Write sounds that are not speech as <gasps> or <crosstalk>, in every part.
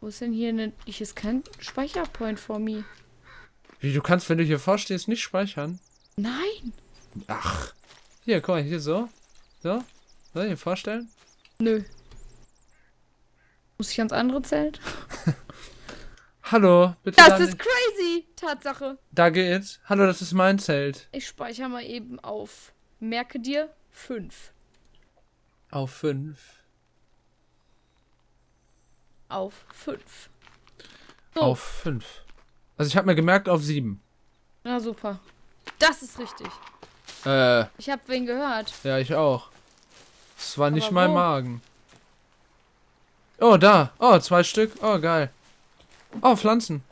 Wo ist denn hier eine... Hier ist kein Speicherpoint for me. Wie, du kannst, wenn du hier vorstehst, nicht speichern? Nein. Ach. Hier, guck mal, hier so. So. Soll ich dir vorstellen? Nö. Muss ich ans andere Zelt? <laughs> Hallo, bitte. Das da ist crazy. Tatsache. Da geht's. Hallo, das ist mein Zelt. Ich speichere mal eben auf. Merke dir 5. Auf fünf. Auf 5. So. Auf fünf. Also ich habe mir gemerkt auf sieben. Na super. Das ist richtig. Äh, Ich habe wen gehört. ja, ich auch. Es war nicht Aber mein wo? Magen. Oh, da. Oh, zwei Stück. Oh, geil. Oh, Pflanzen.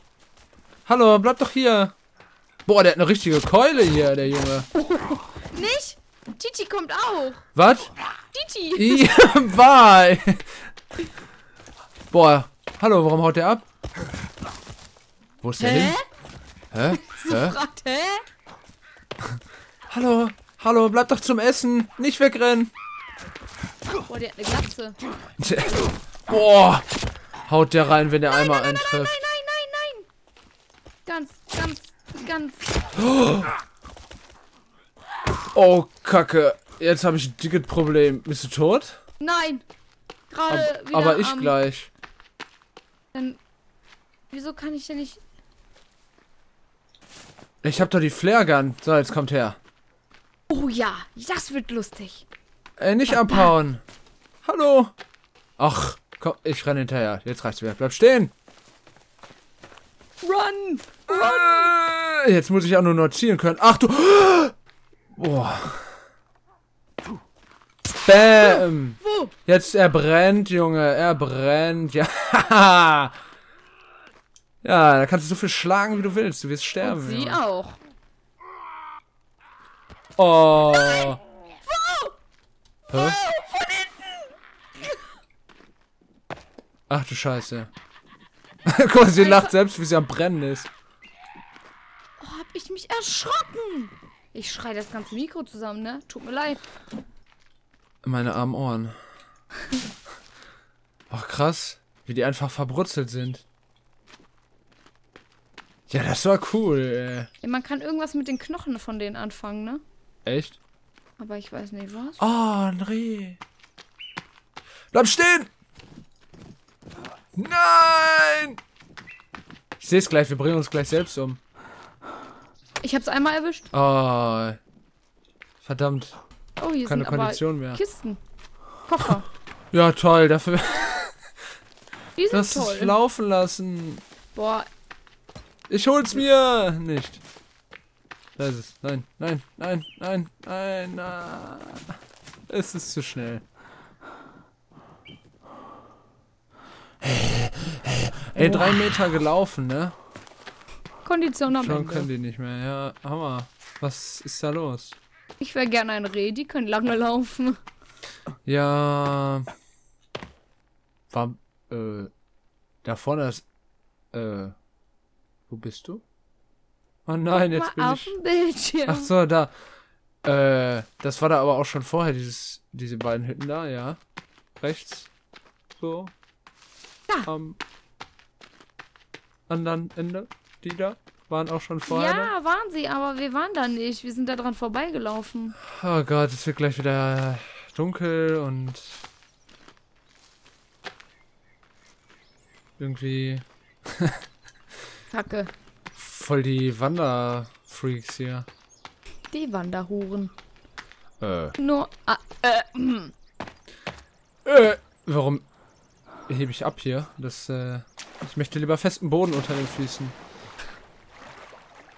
Hallo, bleib doch hier. Boah, der hat eine richtige Keule hier, der Junge. <laughs> Nicht? Titi kommt auch. Was? Titi. Ja, <laughs> bye. Boah. Hallo, warum haut der ab? Wo ist der Hä? hin? Hä? So <laughs> Hä? fragt, hä? <laughs> Hallo, hallo, bleib doch zum Essen. Nicht wegrennen. Boah, der hat eine Glatze. Der- <laughs> Boah. Haut der rein, wenn der einmal Nein, eintrifft. nein, nein, nein. Ganz, ganz, ganz. <gasps> Oh, Kacke. Jetzt habe ich ein Ticketproblem. Bist du tot? Nein. Ab, Gerade wieder aber ich am- gleich. Dann, wieso kann ich denn nicht... Ich hab doch die Flaregun. So, jetzt kommt her. Oh ja, das wird lustig. Ey, nicht abhauen. Hallo. Ach, komm, ich renn hinterher. Jetzt reicht's wieder. Bleib stehen. Run! Äh, Jetzt muss ich auch nur noch zielen können. Ach du. <gasps> Boah. Bam. Wo? Jetzt er brennt, Junge. Er brennt. Ja. <laughs> ja, da kannst du so viel schlagen, wie du willst. Du wirst sterben. Und sie Junge. auch. Oh. Hä? Oh, von hinten! Ach du Scheiße. <laughs> Guck mal, sie lacht selbst, wie sie am Brennen ist. Oh, hab ich mich erschrocken. Ich schrei das ganze Mikro zusammen, ne? Tut mir leid. Meine armen Ohren. Ach krass, wie die einfach verbrutzelt sind. Ja, das war cool, Ja, man kann irgendwas mit den Knochen von denen anfangen, ne? ey. Echt? Aber ich weiß nicht was. Oh, ein Reh. Bleib stehen! Nein! Ich sehe es gleich, wir bringen uns gleich selbst um. Ich hab's einmal erwischt. Oh. Verdammt, Oh, hier keine sind Kondition mehr. Kisten. Koffer. Ja, toll, dafür Die sind das toll. es laufen lassen. Boah, Ich hol's mir nicht. Da ist es. Nein, nein, nein, nein, nein, nein. Es ist zu schnell. Ey, drei Meter gelaufen, ne? Kondition am Schon können Ende. die nicht mehr. Ja, Hammer. Was ist da los? Ich wäre gerne ein Reh, die können lange laufen. Ja. War, äh, da vorne ist, äh, wo bist du? Oh nein, jetzt bin auf ich. dem Bildschirm. Ach so, da. Äh, das war da aber auch schon vorher, dieses, diese beiden Hütten da, ja. Rechts. So. Da. Am anderen Ende. Die da. Waren auch schon vorher ja, waren sie, aber wir waren da nicht. Wir sind da dran vorbeigelaufen. da. Oh Gott, es wird gleich wieder dunkel und irgendwie <laughs> Kacke. voll die Wanderfreaks hier. Die Wanderhuren. Äh. Nur. Ah, äh, hm. Äh, warum hebe ich ab hier? Das, äh, ich möchte lieber festen Boden unter den Füßen.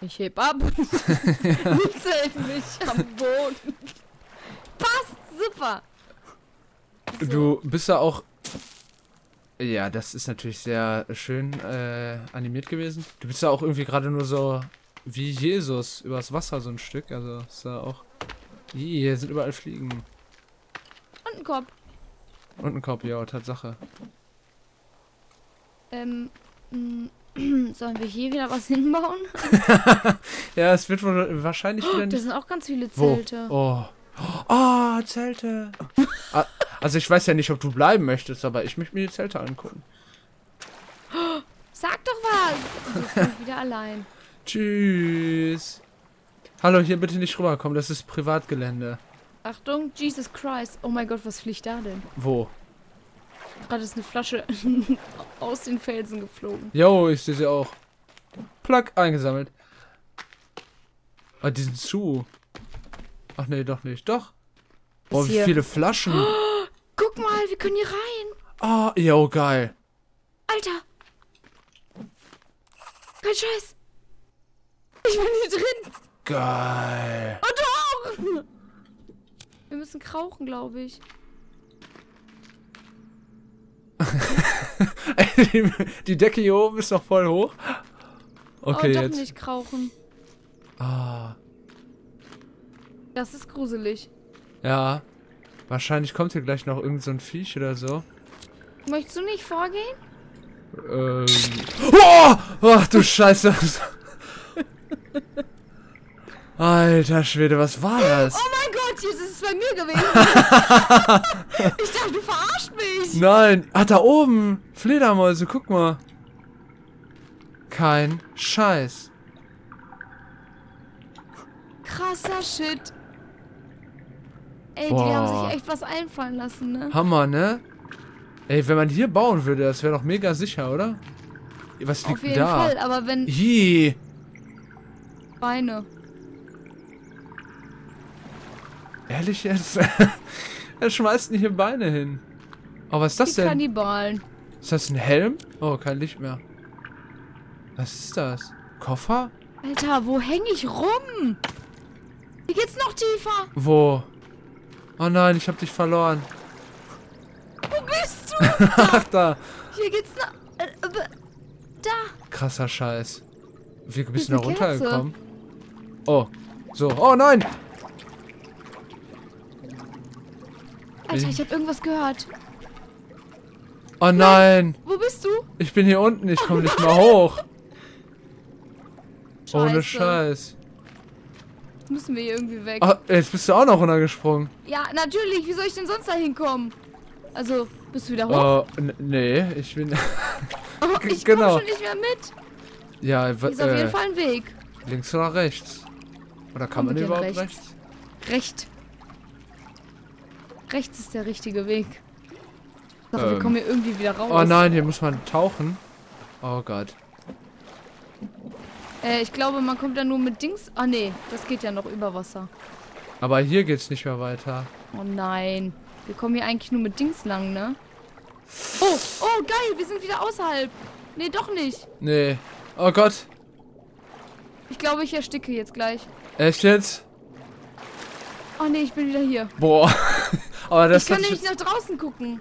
Ich heb ab. <laughs> Nutze mich am Boden. Passt, super. Du bist ja auch. Ja, das ist natürlich sehr schön äh, animiert gewesen. Du bist ja auch irgendwie gerade nur so wie Jesus übers Wasser so ein Stück. Also ist ja auch. Ih, Hier sind überall Fliegen. Und ein Kopf. Und ein Korb, ja, Tatsache. Ähm, <clears throat> sollen wir hier wieder was hinbauen? <laughs> Ja, es wird wohl wahrscheinlich wieder Da nicht. sind auch ganz viele Wo? Zelte. Oh. Oh, Zelte. Ah, also ich weiß ja nicht, ob du bleiben möchtest, aber ich möchte mir die Zelte angucken. Sag doch was! Ich bin <laughs> wieder allein. Tschüss. Hallo, hier bitte nicht rüberkommen, das ist Privatgelände. Achtung, Jesus Christ. Oh mein Gott, was fliegt da denn? Wo? Gerade ist eine Flasche <laughs> aus den Felsen geflogen. Jo, ich sehe sie auch. Plug eingesammelt. Ah, die sind zu. Ach nee, doch nicht. Doch. Boah, wie viele Flaschen. <gasps> Guck mal, wir können hier rein. Ah, jo, geil. Alter. Kein Scheiß. Ich bin hier drin. Geil. Oh doch. Wir müssen krauchen, glaube ich. <laughs> die, Decke hier oben ist noch voll hoch. Okay, oh, doch jetzt. nicht krauchen. Ah, Das ist gruselig. ja. Wahrscheinlich kommt hier gleich noch irgend so ein Viech oder so. Möchtest du nicht vorgehen? Ähm. Oh! Ach du Scheiße. <laughs> Alter Schwede, was war das? Oh mein Gott, ist es bei mir gewesen. <laughs> ich mich. Nein. Ah, da oben. Fledermäuse, guck mal. Kein Scheiß. Krasser Shit. Ey, die Boah. haben sich echt was einfallen lassen, ne? Hammer, ne? Ey, wenn man hier bauen würde, das wäre doch mega sicher, oder? Was liegt Auf denn jeden da? Fall, aber wenn Ih. Beine. Ehrlich jetzt? <laughs> er schmeißt nicht hier Beine hin. Oh, was ist das Die denn? Kannibalen. Ist das ein Helm? Oh, kein Licht mehr. Was ist das? Koffer? Alter, wo hänge ich rum? Hier geht's noch tiefer. Wo? Oh nein, ich hab dich verloren. Wo bist du? <laughs> Ach, da. Hier geht's noch. Äh, da. Krasser Scheiß. Wie bist ist du da runtergekommen? Oh. So. Oh nein! Alter, ich habe irgendwas gehört. Oh nein! Wo bist du? Ich bin hier unten, ich komme nicht mehr hoch. <laughs> Ohne Scheiße. Scheiß. Jetzt müssen wir hier irgendwie weg. Ah, jetzt bist du auch noch runtergesprungen. Ja, natürlich. Wie soll ich denn sonst da hinkommen? Also, bist du wieder hoch? Oh, nee, ich bin. <laughs> Oh, <laughs> ich genau. komme schon nicht mehr mit. ja, ist auf jeden äh, Fall ein Weg. links oder rechts? Oder kann Komm man überhaupt rechts. rechts? Recht. Rechts ist der richtige Weg. Sache, wir Ähm. kommen hier irgendwie wieder raus. Oh nein, hier muss man tauchen. Oh Gott. Äh, ich glaube, man kommt da nur mit Dings. Ah, nee, das geht ja noch über Wasser. Aber hier geht's nicht mehr weiter. Oh nein. Wir kommen hier eigentlich nur mit Dings lang, ne? Oh, oh, geil, wir sind wieder außerhalb. Nee, doch nicht. Nee. Oh Gott. Ich glaube, ich ersticke jetzt gleich. Echt jetzt? Oh nee, ich bin wieder hier. Boah. <laughs> Aber das ich kann nämlich nach draußen gucken.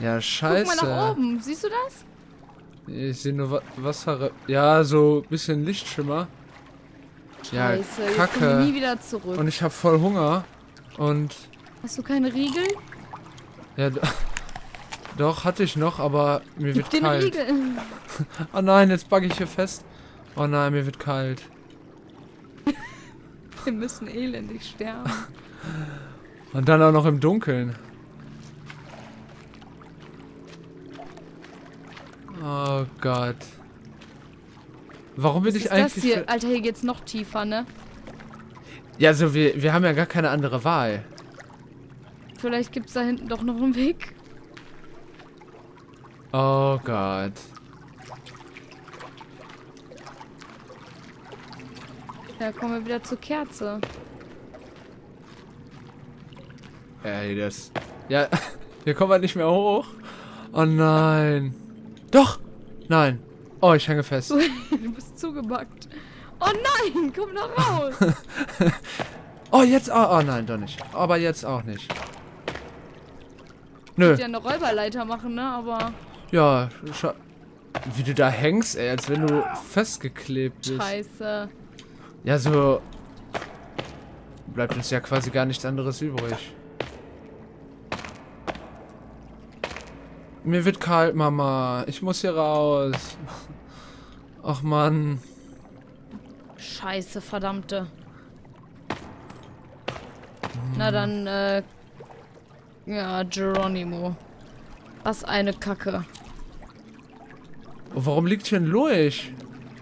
Ja, Guck scheiße. mal nach oben. Siehst du das? Ich sehe nur Wa- Wasser. Ja, so ein bisschen Lichtschimmer. Ja, Scheiße, wir Kacke. nie wieder zurück. Und ich habe voll Hunger. Und Hast du keine Riegel? ja, <laughs> doch hatte ich noch, aber mir Gib wird den kalt. Riegel. <laughs> Oh nein, jetzt bugge ich hier fest. Oh nein, mir wird kalt. <laughs> Wir müssen elendig sterben. Und dann auch noch im Dunkeln. Oh Gott. Warum bin Was ich ist das eigentlich... hier? für- Alter, hier geht's noch tiefer, ne? Ja, also wir, wir haben ja gar keine andere Wahl. Vielleicht gibt's da hinten doch noch einen Weg. Oh Gott. Ja, kommen wir wieder zur Kerze. Ey, das... Ja, <laughs> hier kommen wir nicht mehr hoch. Oh nein. Doch! Nein. Oh, ich hänge fest. <laughs> du bist zugebackt. Oh nein, komm da raus. <laughs> Oh, jetzt... Oh, oh nein, doch nicht. Aber jetzt auch nicht. Nö. Ich ja eine Räuberleiter machen, ne? Aber Ja, scha wie du da hängst, ey, als wenn du festgeklebt bist. scheiße. Ja, so bleibt uns ja quasi gar nichts anderes übrig. Mir wird kalt, Mama. Ich muss hier raus. Ach Mann. Scheiße, verdammte. Na dann, äh. Ja, Geronimo. Was eine Kacke. Oh, warum liegt hier ein Lurch?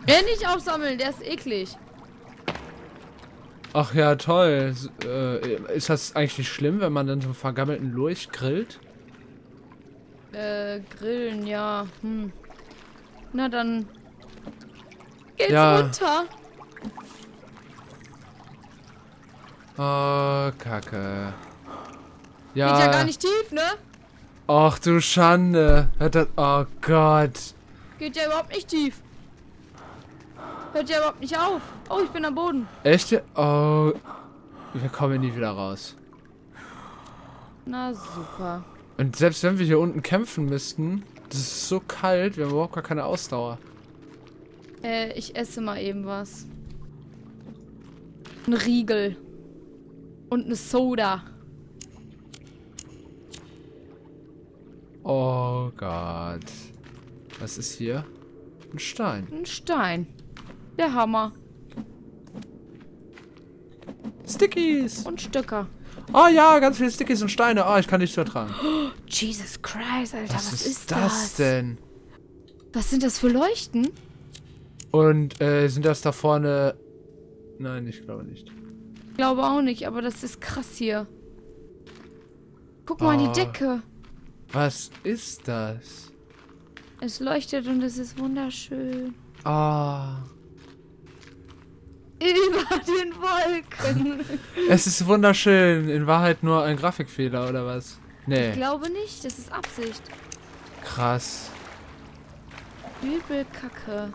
Ja, nicht aufsammeln, der ist eklig. Ach ja, toll. Äh, ist das eigentlich nicht schlimm, wenn man dann so einen vergammelten Lurch grillt? Äh, grillen, ja. Hm. Na dann. Geht's Ja. runter. Oh, Kacke. Geht ja Ja. gar nicht tief, ne? Ach du Schande. Hört das- Oh Gott. Geht ja überhaupt nicht tief. Hört ja überhaupt nicht auf. Oh, ich bin am Boden. Echt? Oh. Wir kommen nie wieder raus. Na super. Und selbst wenn wir hier unten kämpfen müssten, das ist so kalt, wir haben überhaupt gar keine Ausdauer. Äh, ich esse mal eben was. Ein Riegel. Und eine Soda. Oh Gott. Was ist hier? Ein Stein. Ein Stein. Der Hammer. Stickies. Und Stöcker. Oh ja, ganz viele Stickies und Steine. Oh, ich kann nichts vertragen. <gasps> Jesus Christ, Alter, was, Was, ist, das, das? denn? Was sind das für Leuchten? Und äh, sind das da vorne... Nein, ich glaube nicht. Ich glaube auch nicht, aber das ist krass hier. Guck mal an die Decke. Was ist das? Es leuchtet und es ist wunderschön. Ah. Über den Wolken. <laughs> Es ist wunderschön. In Wahrheit nur ein Grafikfehler, oder was? Ich Nee. glaube nicht, das ist Absicht. Krass. Übel Kacke.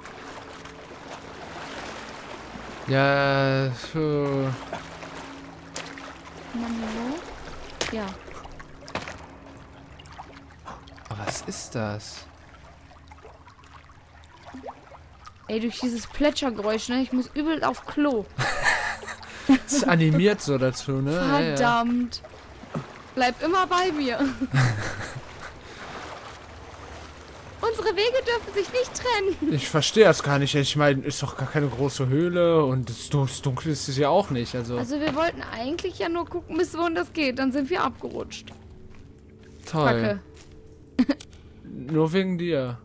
Ja, so. Manu? Ja. Was ist das? Ey, durch dieses Plätschergeräusch, ne? Ich muss übel auf Klo. Das <laughs> ist animiert so dazu, ne? Ja, ja. Verdammt. Bleib immer bei mir. <laughs> Unsere Wege dürfen sich nicht trennen. Ich verstehe das gar nicht. Ich meine, ist doch gar keine große Höhle und das Dunkel ist es ja auch nicht. Also, Also wir wollten eigentlich ja nur gucken, bis wohin das geht. Dann sind wir abgerutscht. toll. Kacke. Nur wegen dir.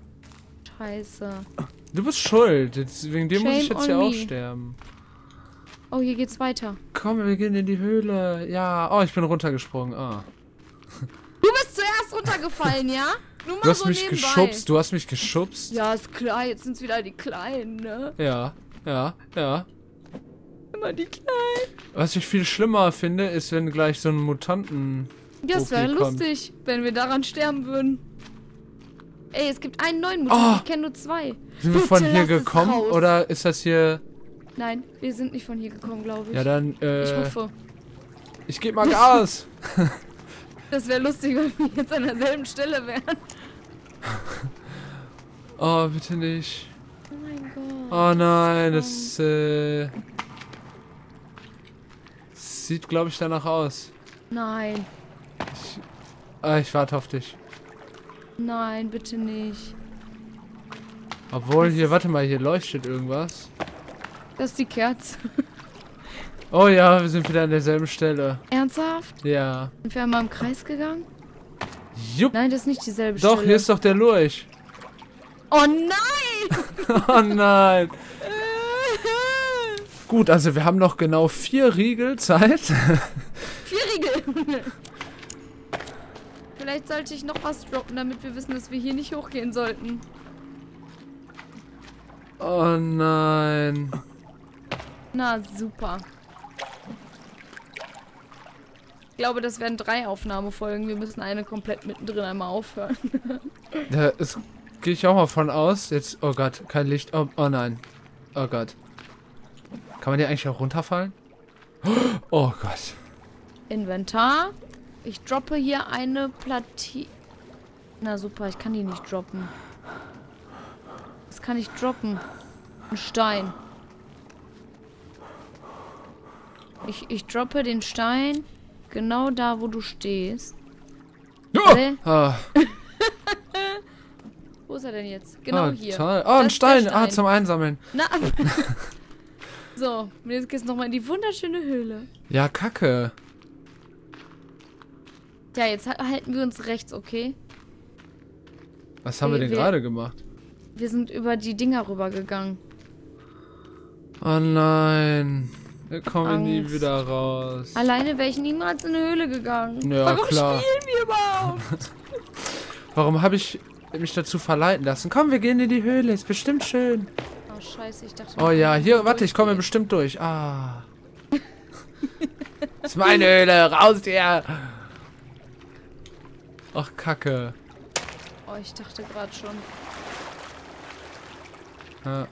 Scheiße. Du bist schuld. Jetzt, wegen dir muss ich Shame jetzt ja on auch sterben. Oh, hier geht's weiter. Komm, wir gehen in die Höhle. Ja. Oh, ich bin runtergesprungen. Ah. Du bist zuerst runtergefallen, ja? <laughs> Nur mal Du hast so mich nebenbei. geschubst. Du hast mich geschubst. Ja, ist klar, jetzt sind's wieder die Kleinen, ne? Ja. Ja. Ja. Immer die Kleinen. Was ich viel schlimmer finde, ist, wenn gleich so ein Mutanten. Ja, es wäre lustig, wenn wir daran sterben würden. Ey, es gibt einen neuen Mutanten, Oh. ich kenne nur zwei. Sind wir Bitte von hier lass es gekommen oder ist das hier. Nein, wir sind nicht von hier gekommen, glaube ich. Ja, dann. ich Äh, hoffe. ich geb mal Gas. <laughs> Das wäre lustig, wenn wir jetzt an derselben Stelle wären. Oh, bitte nicht. Oh mein Gott. Oh nein, das äh, sieht, glaube ich, danach aus. Nein, Ah, ich warte auf dich. Nein, bitte nicht. Obwohl, hier, warte mal, hier leuchtet irgendwas. Das ist die Kerze. <laughs> Oh ja, wir sind wieder an derselben Stelle. Ernsthaft? Ja. Sind wir einmal im Kreis gegangen? Jupp. Nein, das ist nicht dieselbe Doch, Stelle. hier ist doch der Lurch. Oh nein! <laughs> Oh nein. <laughs> Gut, also wir haben noch genau vier Riegel Zeit. Vier Riegel. Vielleicht sollte ich noch was droppen, damit wir wissen, dass wir hier nicht hochgehen sollten. Oh nein. Na, super. Ich glaube, das werden drei Aufnahmefolgen. Wir müssen eine komplett mittendrin einmal aufhören. Da ist, gehe ich auch mal von aus. Jetzt, oh Gott, kein Licht. Oh, oh nein. Oh Gott. Kann man hier eigentlich auch runterfallen? <gasps> Oh Gott. Inventar. Ich droppe hier eine Platin... Na super, ich kann die nicht droppen. Was kann ich droppen? Ein Stein. Ich, ich droppe den Stein genau da, wo du stehst. Warte. Ah, <laughs> Wo ist er denn jetzt? Genau ah, hier. Toll. Oh, Das ein der Stein. Ah, Stein. zum Einsammeln. Na. <laughs> <laughs> so, und jetzt geht's nochmal in die wunderschöne Höhle. Ja, kacke. Ja, jetzt ha- halten wir uns rechts, okay? Was haben wir Wir- denn gerade gemacht? Wir sind über die Dinger rübergegangen. Oh nein. Wir kommen nie Angst. wieder raus. Alleine wäre ich niemals in eine Höhle gegangen. Ja, Warum klar. spielen wir überhaupt? <laughs> Warum habe ich mich dazu verleiten lassen? Komm, wir gehen in die Höhle. Ist bestimmt schön. Oh, scheiße, ich dachte... Oh ja, hier, warte, ich komme bestimmt durch. Ah. Das <laughs> ist meine Höhle. Raus hier. Ach, Kacke. Oh, ich dachte gerade schon. Ja.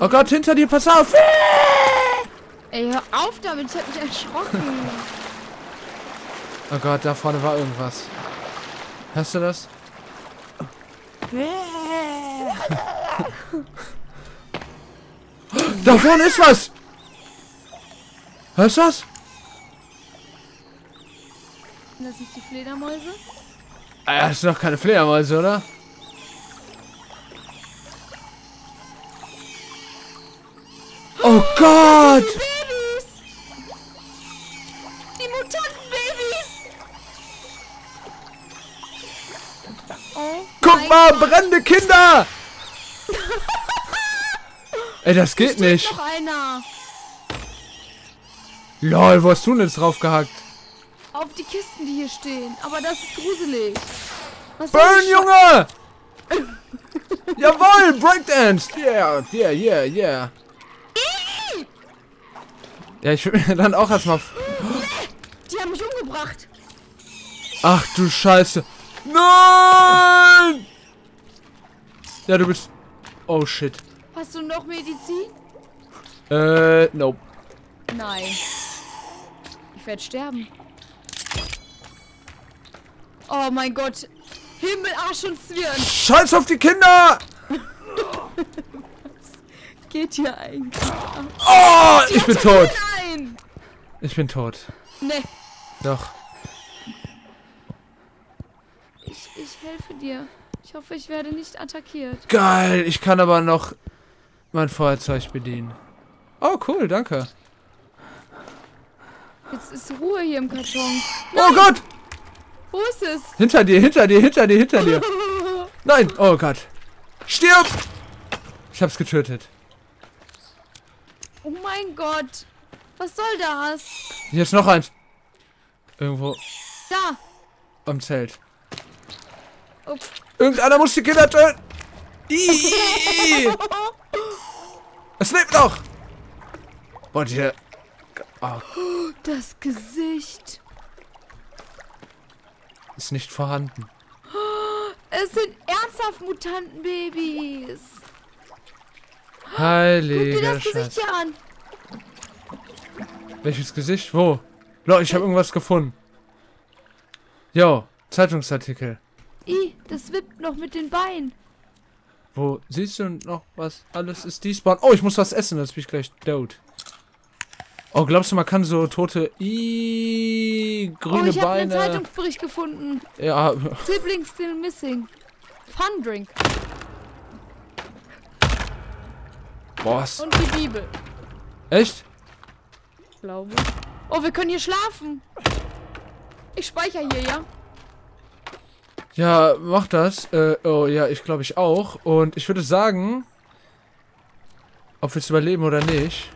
Oh Gott, hinter dir, pass auf. Ey, hör auf damit, ich hab mich erschrocken. Oh Gott, da vorne war irgendwas. Hörst du das? <laughs> Da vorne ist was! Hörst du das? Sind das nicht die Fledermäuse? Ah, das sind doch keine Fledermäuse, oder? Oh Gott! Babys! Die Mutantenbabys! Oh Guck mal, brennende Kinder! <laughs> Ey, das geht nicht. noch einer! Lol, wo hast du denn jetzt draufgehackt? Auf die Kisten, die hier stehen. Aber das ist gruselig. Was Burn, Junge! <laughs> Jawohl, Breakdance! Yeah, yeah, yeah, yeah. Ja, ich will mir dann auch erstmal... Die haben mich umgebracht. Ach du Scheiße. Nein! Ja, du bist... Oh, shit. Hast du noch Medizin? Äh, nope. Nein. Ich werde sterben. Oh mein Gott. Himmel, Arsch und Zwirn. Scheiß auf die Kinder! Geht hier eigentlich? Oh, ich bin tot. Nein! Ich bin tot. Ne, Doch. ich, ich helfe dir. Ich hoffe, ich werde nicht attackiert. Geil, ich kann aber noch mein Feuerzeug bedienen. Oh, cool, danke. Jetzt ist Ruhe hier im Karton. Oh Gott! Wo ist es? Hinter dir, hinter dir, hinter dir, hinter dir. <laughs> Nein! Oh Gott. Stirb! Ich hab's getötet. Oh mein Gott. Was soll das? Hier ist noch eins. Irgendwo Da. am Zelt. Oh. Irgendeiner muss die Kinder töten. <laughs> Es lebt noch! Und hier. Oh, Das Gesicht. Ist nicht vorhanden. Es sind ernsthaft Mutantenbabys. Guck dir Heiliger das Gesicht hier an. Welches Gesicht? Wo? Leute, ich habe irgendwas gefunden. Jo, Zeitungsartikel. I, das wippt noch mit den Beinen. Wo siehst du noch was? Alles ist despawn. Oh, ich muss was essen, sonst bin ich gleich tot. Oh, glaubst du, man kann so tote I oh, grüne ich habe einen. Zeitungsbericht gefunden. Ja, Siblings still missing. Fun drink. was? Und die Bibel. Echt? Glaube. Oh, wir können hier schlafen. Ich speichere hier, ja? Ja, mach das. Äh, oh ja, ich glaube ich auch. Und ich würde sagen, ob wir es überleben oder nicht,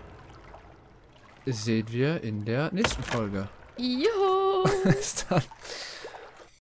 sehen wir in der nächsten Folge. Jo. <laughs> Bis dann.